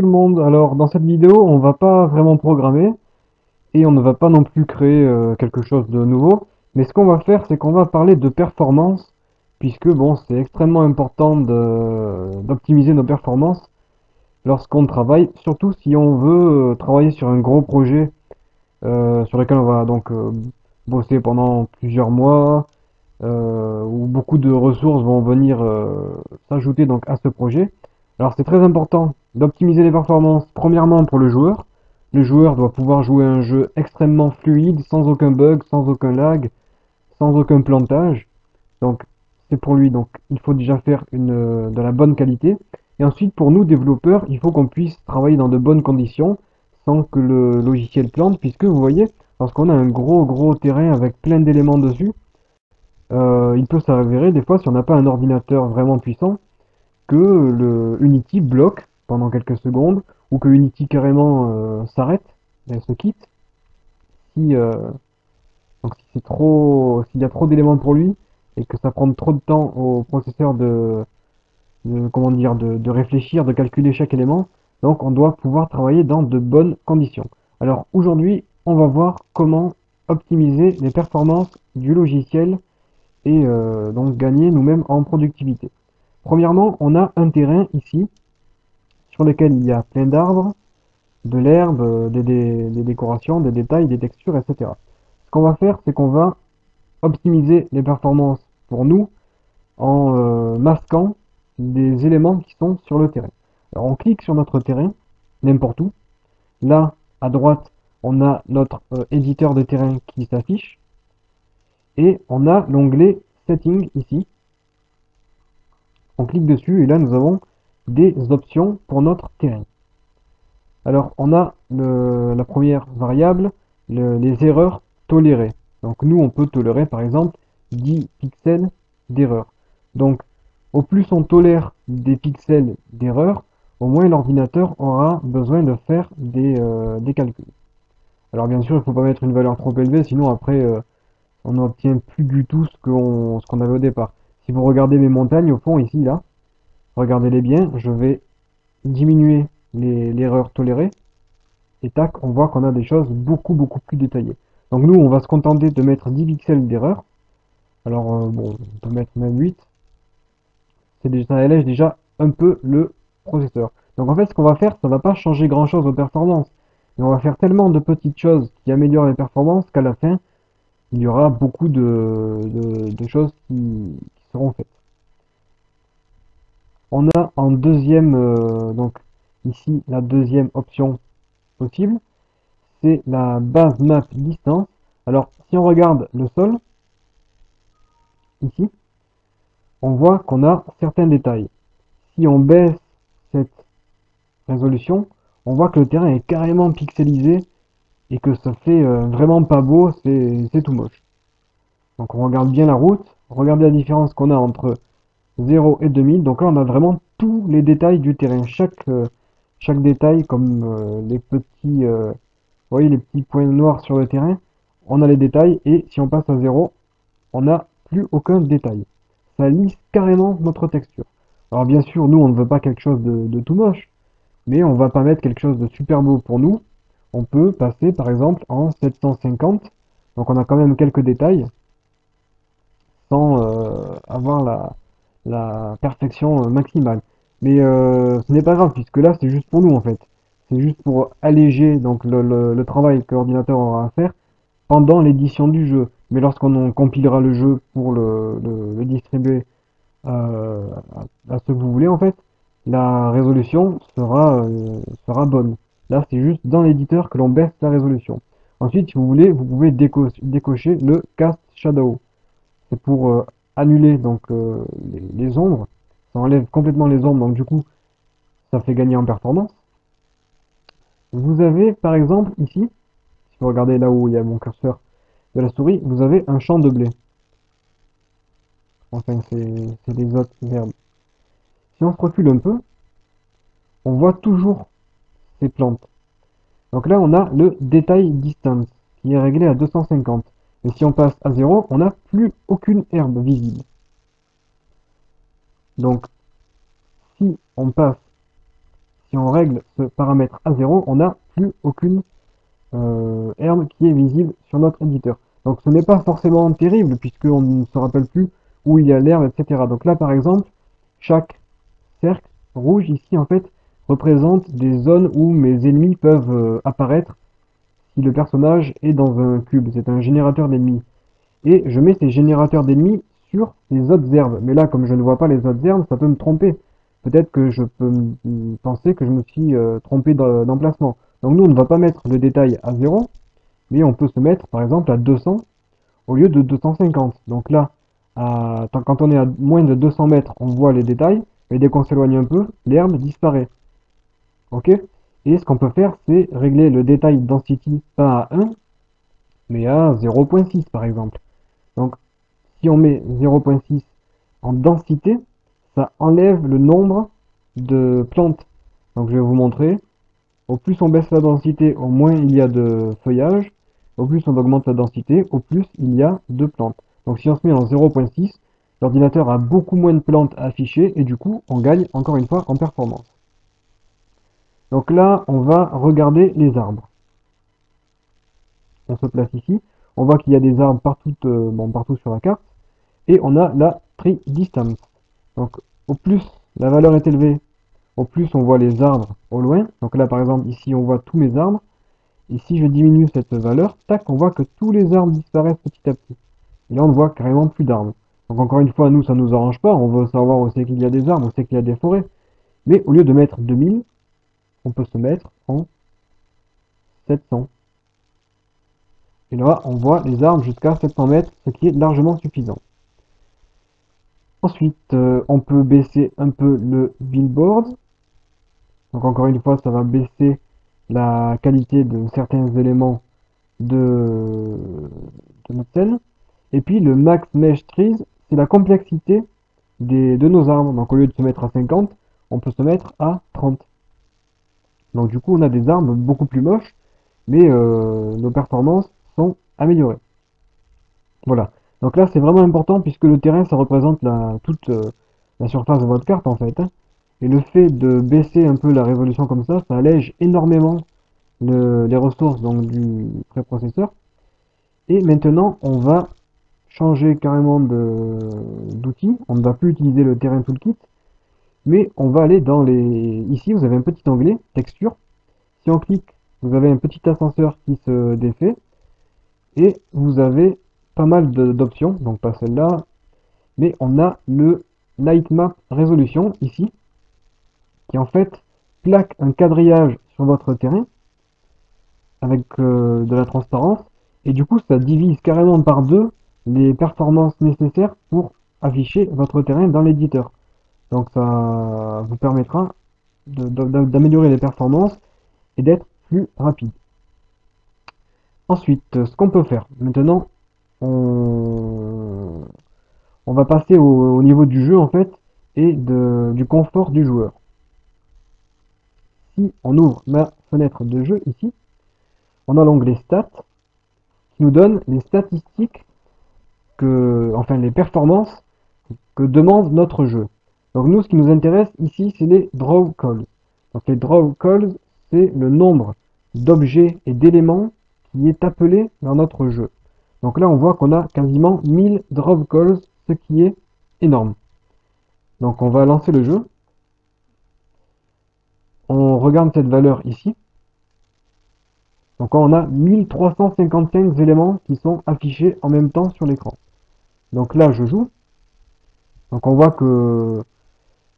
le monde. Alors dans cette vidéo, on va pas vraiment programmer et on ne va pas non plus créer euh, quelque chose de nouveau. Mais ce qu'on va faire, c'est qu'on va parler de performance puisque bon, c'est extrêmement important d'optimiser nos performances lorsqu'on travaille, surtout si on veut euh, travailler sur un gros projet euh, sur lequel on va donc bosser pendant plusieurs mois, où beaucoup de ressources vont venir s'ajouter donc à ce projet. Alors c'est très important d'optimiser les performances, premièrement pour le joueur. Le joueur doit pouvoir jouer un jeu extrêmement fluide, sans aucun bug, sans aucun lag, sans aucun plantage. Donc c'est pour lui, donc il faut déjà faire une, de la bonne qualité. Et ensuite pour nous développeurs, il faut qu'on puisse travailler dans de bonnes conditions, sans que le logiciel plante, puisque vous voyez, lorsqu'on a un gros gros terrain avec plein d'éléments dessus, euh, il peut s'avérer des fois si on n'a pas un ordinateur vraiment puissant, que le Unity bloque pendant quelques secondes, ou que Unity carrément euh, s'arrête, elle se quitte. Si, euh, si c'est trop, s'il y a trop d'éléments pour lui et que ça prend trop de temps au processeur de, comment dire, de, de, réfléchir, de calculer chaque élément, donc on doit pouvoir travailler dans de bonnes conditions. Alors aujourd'hui, on va voir comment optimiser les performances du logiciel et euh, donc gagner nous-mêmes en productivité. Premièrement, on a un terrain ici, sur lequel il y a plein d'arbres, de l'herbe, des, décorations, des détails, des textures, etc. Ce qu'on va faire, c'est qu'on va optimiser les performances pour nous en euh, masquant des éléments qui sont sur le terrain. Alors on clique sur notre terrain, n'importe où. Là, à droite, on a notre euh, éditeur de terrain qui s'affiche. Et on a l'onglet Setting ici, on clique dessus et là nous avons des options pour notre terrain. Alors on a la première variable, les erreurs tolérées. Donc nous on peut tolérer par exemple 10 pixels d'erreur. Donc au plus on tolère des pixels d'erreur, au moins l'ordinateur aura besoin de faire des, euh, calculs. Alors bien sûr il ne faut pas mettre une valeur trop élevée, sinon après euh, on n'obtient plus du tout ce qu'on avait au départ. Si vous regardez mes montagnes au fond ici là, regardez-les bien, je vais diminuer l'erreur tolérée et tac, on voit qu'on a des choses beaucoup beaucoup plus détaillées. Donc nous, on va se contenter de mettre 10 pixels d'erreur. Alors euh, bon, on peut mettre même 8. C'est ça allège déjà un peu le processeur. Donc en fait, ce qu'on va faire, ça va pas changer grand chose aux performances. Mais on va faire tellement de petites choses qui améliorent les performances qu'à la fin, il y aura beaucoup de, choses qui, On a en deuxième, euh, donc ici la deuxième option possible, c'est la base map distance. Alors si on regarde le sol, ici, on voit qu'on a certains détails. Si on baisse cette résolution, on voit que le terrain est carrément pixelisé et que ça fait euh, vraiment pas beau, c'est tout moche. Donc on regarde bien la route, regardez la différence qu'on a entre 0 et 2000, donc là on a vraiment tous les détails du terrain, chaque, euh, chaque détail comme euh, les petits vous voyez les petits points noirs sur le terrain, on a les détails et si on passe à 0, on n'a plus aucun détail. Ça lisse carrément notre texture. Alors bien sûr, nous on ne veut pas quelque chose de, de tout moche, mais on va pas mettre quelque chose de super beau pour nous, on peut passer par exemple en 750. Donc on a quand même quelques détails sans euh, avoir la, perfection maximale. Mais euh, ce n'est pas grave puisque là c'est juste pour nous en fait. C'est juste pour alléger donc le, travail que l'ordinateur aura à faire pendant l'édition du jeu. Mais lorsqu'on compilera le jeu pour le, distribuer euh, à, ce que vous voulez en fait, la résolution sera, sera bonne. Là, c'est juste dans l'éditeur que l'on baisse la résolution. Ensuite, si vous voulez, vous pouvez décocher le Cast Shadow. C'est pour euh, annuler donc euh, les, ombres. Ça enlève complètement les ombres, donc du coup, ça fait gagner en performance. Vous avez, par exemple, ici, si vous regardez là où il y a mon curseur de la souris, vous avez un champ de blé. Enfin, c'est des autres verbes. Si on se recule un peu, on voit toujours ces plantes. Donc là, on a le détail distance qui est réglé à 250. Et si on passe à 0, on n'a plus aucune herbe visible. Donc, si on passe, si on règle ce paramètre à 0, on n'a plus aucune euh, herbe qui est visible sur notre éditeur. Donc ce n'est pas forcément terrible puisqu'on ne se rappelle plus où il y a l'herbe, etc. Donc là par exemple, chaque cercle rouge ici en fait représente des zones où mes ennemis peuvent euh, apparaître si le personnage est dans un cube. C'est un générateur d'ennemis. Et je mets ces générateurs d'ennemis sur les autres herbes. Mais là, comme je ne vois pas les autres herbes, ça peut me tromper. Peut-être que je peux penser que je me suis euh, trompé d'emplacement. Donc nous, on ne va pas mettre le détail à 0, mais on peut se mettre, par exemple, à 200 au lieu de 250. Donc là, quand on est à moins de 200 mètres, on voit les détails, mais dès qu'on s'éloigne un peu, l'herbe disparaît. Ok? Et ce qu'on peut faire, c'est régler le détail density pas à 1, mais à 0.6 par exemple. Donc, si on met 0.6 en densité, ça enlève le nombre de plantes. Donc je vais vous montrer. Au plus on baisse la densité, au moins il y a de feuillage. Au plus on augmente la densité, au plus il y a de plantes. Donc si on se met en 0.6, l'ordinateur a beaucoup moins de plantes à afficher et du coup on gagne encore une fois en performance. Donc là on va regarder les arbres. On se place ici. On voit qu'il y a des arbres partout, euh, bon, partout sur la carte. Et on a la tree distance. Donc au plus la valeur est élevée, au plus on voit les arbres au loin. Donc là par exemple ici on voit tous mes arbres. Et si je diminue cette valeur, tac, on voit que tous les arbres disparaissent petit à petit. Et là on ne voit carrément plus d'arbres. Donc encore une fois, nous ça nous arrange pas, on veut savoir où c'est qu'il y a des arbres, où c'est qu'il y a des forêts. Mais au lieu de mettre 2000, on peut se mettre en 700. Et là, on voit les arbres jusqu'à 700 mètres, ce qui est largement suffisant. Ensuite, euh, on peut baisser un peu le billboard. Donc encore une fois, ça va baisser la qualité de certains éléments de, notre scène. Et puis le max mesh trees, c'est la complexité de nos arbres. Donc au lieu de se mettre à 50, on peut se mettre à 30. Donc du coup, on a des arbres beaucoup plus moches, mais euh, nos performances sont améliorées. Voilà. Donc là, c'est vraiment important puisque le terrain, ça représente toute euh, la surface de votre carte en fait. Hein. Et le fait de baisser un peu la résolution comme ça, ça allège énormément les ressources donc, du préprocesseur. Et maintenant, on va changer carrément d'outil. On ne va plus utiliser le terrain toolkit, mais on va aller dans les... Ici, vous avez un petit onglet, texture. Si on clique, vous avez un petit ascenseur qui se défait. Et vous avez pas mal d'options, donc pas celle-là, mais on a le Lightmap Résolution ici, qui en fait plaque un quadrillage sur votre terrain avec euh, de la transparence, et du coup ça divise carrément par deux les performances nécessaires pour afficher votre terrain dans l'éditeur. Donc ça vous permettra d'améliorer les performances et d'être plus rapide. Ensuite, ce qu'on peut faire, maintenant, on, va passer au, niveau du jeu en fait et du confort du joueur. Si on ouvre ma fenêtre de jeu ici, on a l'onglet stats qui nous donne les statistiques que, enfin les performances que demande notre jeu. Donc nous, ce qui nous intéresse ici, c'est les draw calls. Donc les draw calls, c'est le nombre d'objets et d'éléments qui est appelé dans notre jeu. Donc là, on voit qu'on a quasiment 1000 drop calls, ce qui est énorme. Donc on va lancer le jeu. On regarde cette valeur ici. Donc on a 1355 éléments qui sont affichés en même temps sur l'écran. Donc là, je joue. Donc on voit que,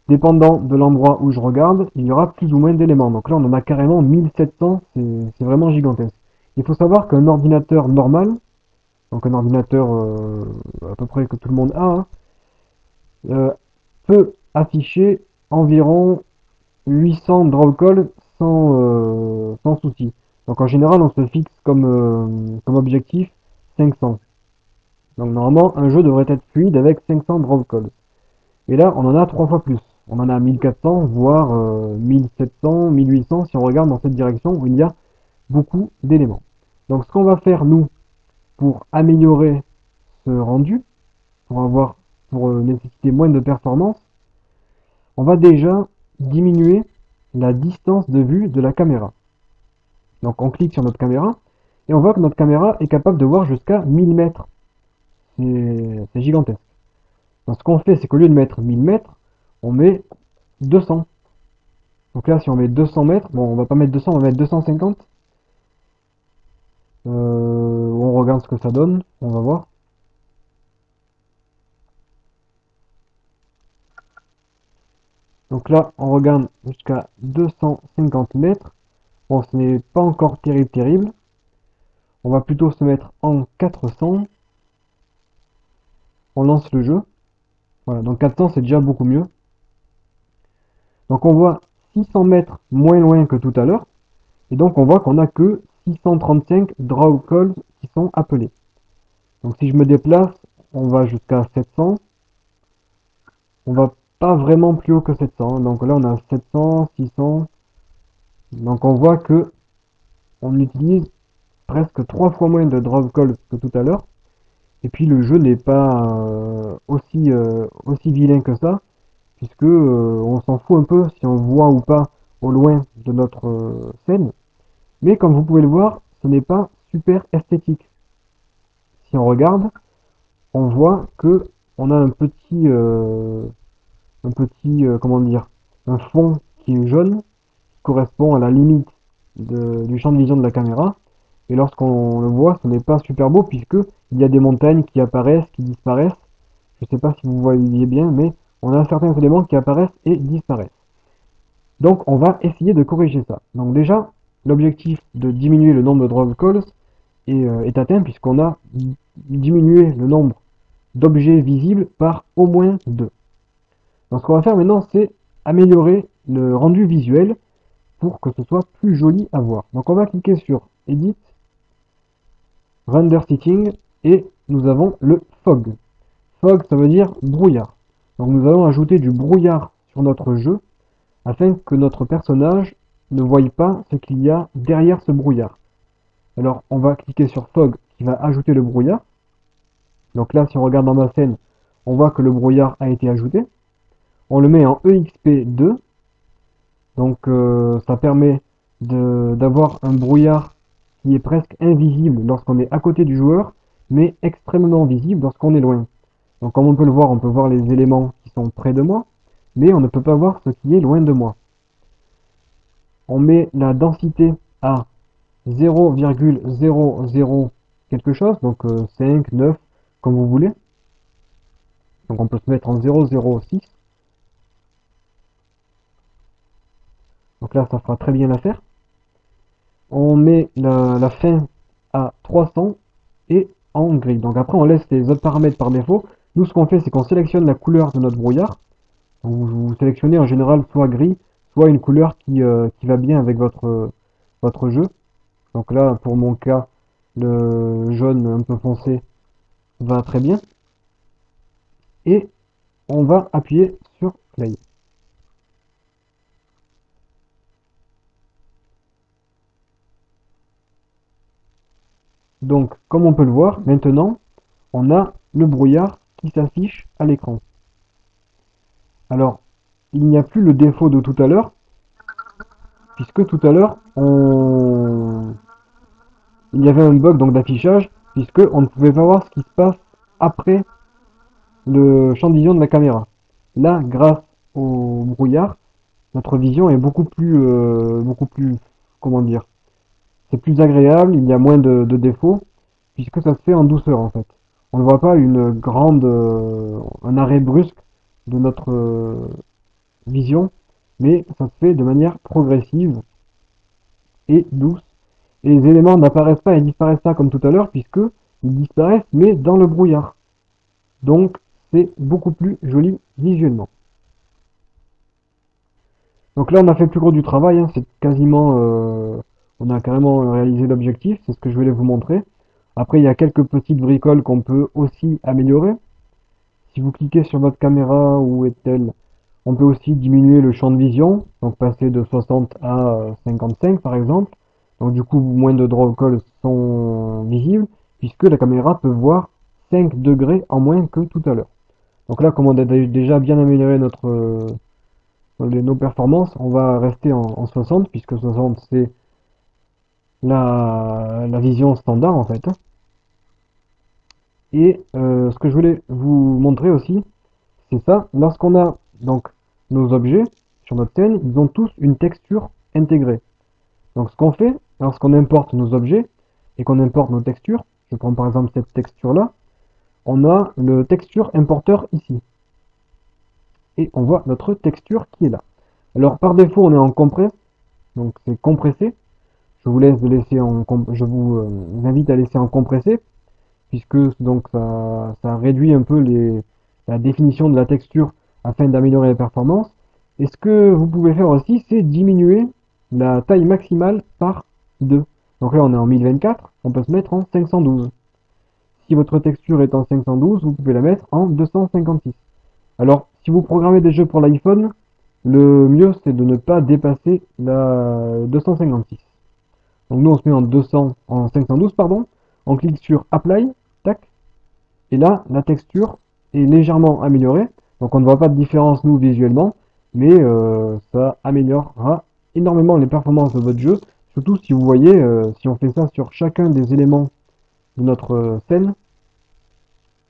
dépendant de l'endroit où je regarde, il y aura plus ou moins d'éléments. Donc là, on en a carrément 1700, c'est vraiment gigantesque. Il faut savoir qu'un ordinateur normal, donc un ordinateur euh, à peu près que tout le monde a, hein, euh, peut afficher environ 800 draw calls sans, euh, sans souci. Donc en général, on se fixe comme, comme objectif 500. Donc normalement, un jeu devrait être fluide avec 500 draw calls. Et là, on en a trois fois plus. On en a 1400, voire 1700, 1800 si on regarde dans cette direction où il y a beaucoup d'éléments. Donc ce qu'on va faire nous pour améliorer ce rendu, pour avoir pour euh, nécessiter moins de performance, on va déjà diminuer la distance de vue de la caméra. Donc on clique sur notre caméra et on voit que notre caméra est capable de voir jusqu'à 1000 mètres. C'est gigantesque. Donc ce qu'on fait, c'est qu'au lieu de mettre 1000 mètres, on met 200. Donc là, si on met 200 mètres, bon, on va pas mettre 200, on va mettre 250. Euh, on regarde ce que ça donne, on va voir. Donc là, on regarde jusqu'à 250 mètres. Bon, ce n'est pas encore terrible, terrible. On va plutôt se mettre en 400. On lance le jeu. Voilà, donc 400 c'est déjà beaucoup mieux. Donc on voit 600 mètres moins loin que tout à l'heure. Et donc on voit qu'on a que 635 draw calls qui sont appelés. Donc si je me déplace, on va jusqu'à 700. On va pas vraiment plus haut que 700. Donc là on a 700, 600. Donc on voit que on utilise presque trois fois moins de draw calls que tout à l'heure. Et puis le jeu n'est pas euh, aussi, euh, aussi vilain que ça, puisque euh, on s'en fout un peu si on voit ou pas au loin de notre scène. Mais comme vous pouvez le voir, ce n'est pas super esthétique. Si on regarde, on voit que on a un petit, un petit, comment dire, un fond qui est jaune, qui correspond à la limite du champ de vision de la caméra. Et lorsqu'on le voit, ce n'est pas super beau puisque il y a des montagnes qui apparaissent, qui disparaissent. Je ne sais pas si vous voyez bien, mais on a certains éléments qui apparaissent et disparaissent. Donc on va essayer de corriger ça. Donc déjà, l'objectif de diminuer le nombre de drop calls est, euh, est atteint puisqu'on a diminué le nombre d'objets visibles par au moins 2. Donc ce qu'on va faire maintenant, c'est améliorer le rendu visuel pour que ce soit plus joli à voir. Donc on va cliquer sur Edit, Render Setting et nous avons le fog. Fog, ça veut dire brouillard. Donc nous allons ajouter du brouillard sur notre jeu afin que notre personnage ne voie pas ce qu'il y a derrière ce brouillard. Alors on va cliquer sur fog qui va ajouter le brouillard. Donc là, si on regarde dans ma scène, on voit que le brouillard a été ajouté. On le met en EXP2. Donc euh, ça permet d'avoir un brouillard qui est presque invisible lorsqu'on est à côté du joueur, mais extrêmement visible lorsqu'on est loin. Donc comme on peut le voir, on peut voir les éléments qui sont près de moi, mais on ne peut pas voir ce qui est loin de moi. On met la densité à 0,00 quelque chose, donc 5, euh, 9, comme vous voulez. Donc on peut se mettre en 0,06. Donc là, ça fera très bien l'affaire on met la, fin à 300 et en gris. Donc après, on laisse les autres paramètres par défaut. Nous, ce qu'on fait, c'est qu'on sélectionne la couleur de notre brouillard. vous, sélectionnez en général soit gris, soit une couleur qui, euh, va bien avec votre, votre jeu. Donc là, pour mon cas, le jaune un peu foncé va très bien. Et on va appuyer sur Play. Donc, comme on peut le voir, maintenant, on a le brouillard qui s'affiche à l'écran. Alors, il n'y a plus le défaut de tout à l'heure, puisque tout à l'heure, on... il y avait un bug donc d'affichage, puisque on ne pouvait pas voir ce qui se passe après le champ de vision de la caméra. Là, grâce au brouillard, notre vision est beaucoup plus, euh, beaucoup plus, comment dire, c'est plus agréable, il y a moins de, défauts, puisque ça se fait en douceur en fait. On ne voit pas une grande, euh, un arrêt brusque de notre euh, vision, mais ça se fait de manière progressive et douce. Et les éléments n'apparaissent pas et disparaissent pas comme tout à l'heure, puisque ils disparaissent, mais dans le brouillard. Donc c'est beaucoup plus joli visuellement. Donc là on a fait plus gros du travail, hein. c'est quasiment euh, on a carrément réalisé l'objectif, c'est ce que je voulais vous montrer. Après, il y a quelques petites bricoles qu'on peut aussi améliorer. Si vous cliquez sur votre caméra, où est-elle On peut aussi diminuer le champ de vision, donc passer de 60 à 55 par exemple. Donc du coup, moins de draw sont visibles, puisque la caméra peut voir 5 degrés en moins que tout à l'heure. Donc là, comme on a déjà bien amélioré notre, les, nos performances, on va rester en, 60, puisque 60 c'est la, la, vision standard en fait. Et euh, ce que je voulais vous montrer aussi, c'est ça, lorsqu'on a donc nos objets sur notre scène, ils ont tous une texture intégrée. Donc ce qu'on fait, lorsqu'on importe nos objets et qu'on importe nos textures, je prends par exemple cette texture là, on a le texture importeur ici. Et on voit notre texture qui est là. Alors par défaut on est en compresse, donc c'est compressé. Je vous laisse laisser en je vous euh, invite à laisser en compressé, puisque donc ça, réduit un peu les, la définition de la texture afin d'améliorer la performance. Et ce que vous pouvez faire aussi, c'est diminuer la taille maximale par 2. Donc là on est en 1024, on peut se mettre en 512. Si votre texture est en 512, vous pouvez la mettre en 256. Alors, si vous programmez des jeux pour l'iPhone, le mieux c'est de ne pas dépasser la 256. Donc nous on se met en 200, en 512 pardon, on clique sur Apply, et là la texture est légèrement améliorée. Donc on ne voit pas de différence nous visuellement, mais euh, ça améliorera énormément les performances de votre jeu. Surtout si vous voyez, euh, si on fait ça sur chacun des éléments notre euh, scène,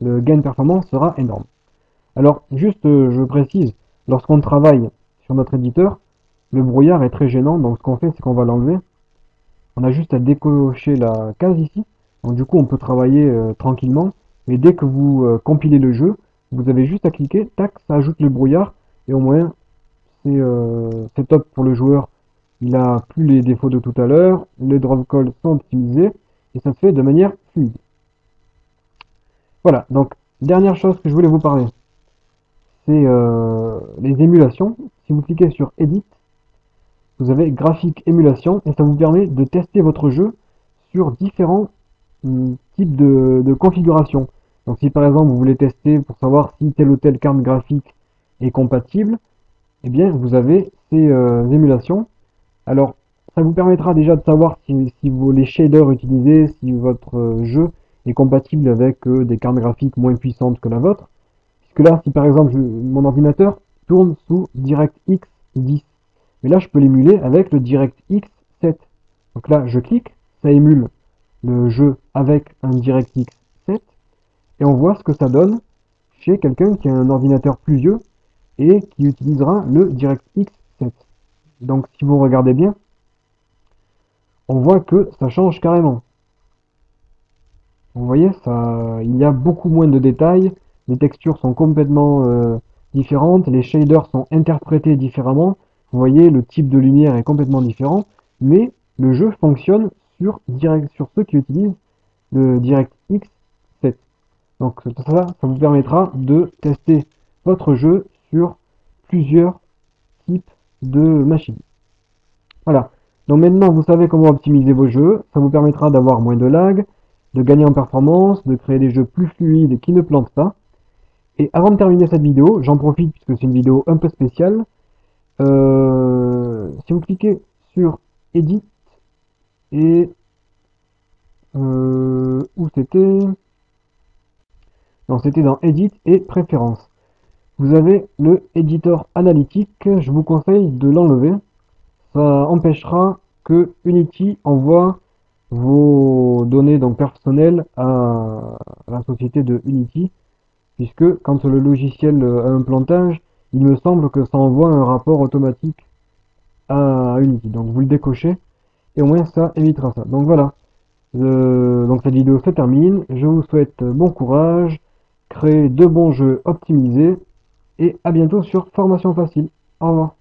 le gain de performance sera énorme. Alors, juste, euh, je précise, lorsqu'on travaille sur notre éditeur, le brouillard est très gênant, donc ce qu'on fait, c'est qu'on va l'enlever. On a juste à décocher la case ici, donc du coup, on peut travailler euh, tranquillement, mais dès que vous compilez le jeu, vous avez juste à cliquer, tac, ça ajoute le brouillard, et au moins, c'est top pour le joueur. Il a plus les défauts de tout à l'heure, les drop calls sont optimisés, et ça se fait de manière fluide. Voilà, donc dernière chose que je voulais vous parler, c'est euh, les émulations. Si vous cliquez sur Edit, vous avez graphique émulation et ça vous permet de tester votre jeu sur différents hum, types de, de configurations. Donc si par exemple vous voulez tester pour savoir si telle ou telle carte graphique est compatible, eh bien vous avez ces euh, émulations. Alors ça vous permettra déjà de savoir si, les shaders utilisés, si votre euh, jeu est compatible avec euh, des cartes graphiques moins puissantes que la vôtre. Puisque là, si par exemple mon ordinateur tourne sous DirectX 10, mais là je peux l'émuler avec le DirectX 7. Donc là, je clique, ça émule le jeu avec un DirectX 7, et on voit ce que ça donne chez quelqu'un qui a un ordinateur plus vieux et qui utilisera le DirectX 7. Donc si vous regardez bien, on voit que ça change carrément. Vous voyez, il y a beaucoup moins de détails, les textures sont complètement euh, différentes, les shaders sont interprétés différemment, vous voyez, le type de lumière est complètement différent, mais le jeu fonctionne sur, sur ceux qui utilisent le DirectX 7. Donc ça, ça vous permettra de tester votre jeu sur plusieurs types de machines. Voilà. Donc maintenant, vous savez comment optimiser vos jeux. Ça vous permettra d'avoir moins de lag, de gagner en performance, de créer des jeux plus fluides qui ne plantent pas. Et avant de terminer cette vidéo, j'en profite puisque c'est une vidéo un peu spéciale. Euh, si vous cliquez sur Edit et euh, où c'était? Non, c'était dans Edit et Préférences. Vous avez le éditeur analytique. Je vous conseille de l'enlever ça empêchera que Unity envoie vos données donc personnelles à la société de Unity, puisque quand le logiciel a un plantage, il me semble que ça envoie un rapport automatique à Unity. Donc vous le décochez, et au moins ça évitera ça. Donc voilà, donc cette vidéo se termine, je vous souhaite bon courage, créez de bons jeux optimisés, et à bientôt sur Formation Facile. Au revoir.